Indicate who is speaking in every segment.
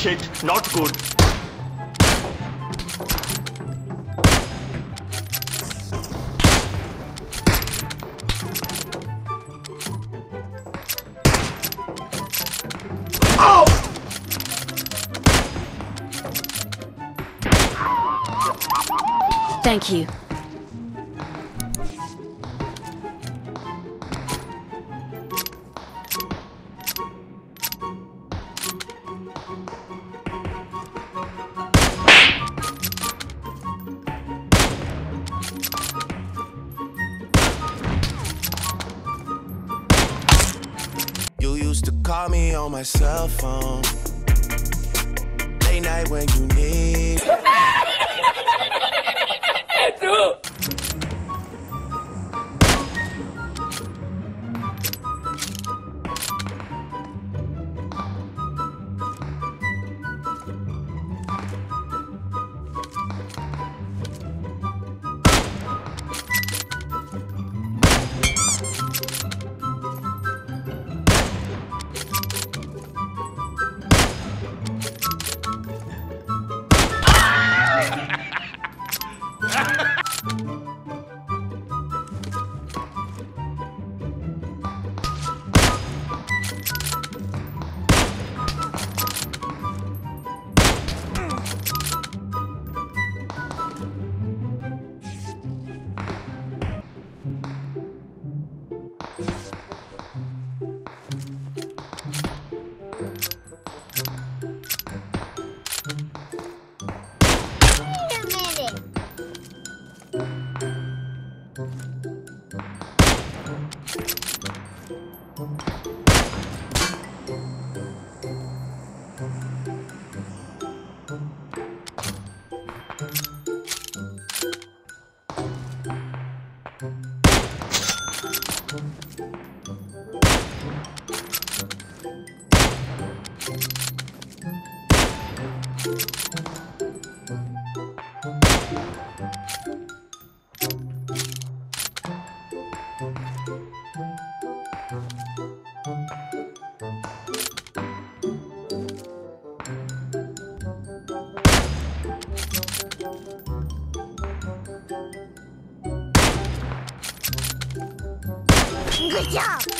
Speaker 1: Shit, not good.
Speaker 2: Thank you.
Speaker 3: You call me on my cell phone. Late night when you need.
Speaker 2: Good job.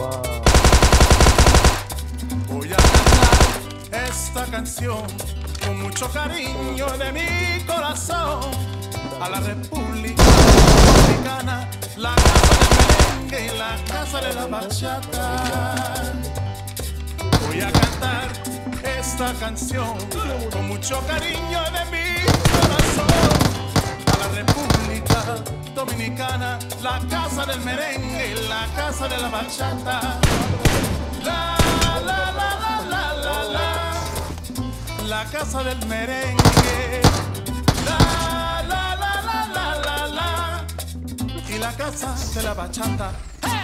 Speaker 2: Voy a cantar esta canción con mucho cariño de mi corazón. A la República Dominicana, la casa del merengue y la casa de la bachata. Voy a cantar esta canción con mucho cariño de mi corazón. A la República Dominicana, la casa del merengue la casa de la bachata. La, la, la, la, la, la, la, la casa del merengue. La, la, la, la, la, la, la, y la casa de la bachata. Música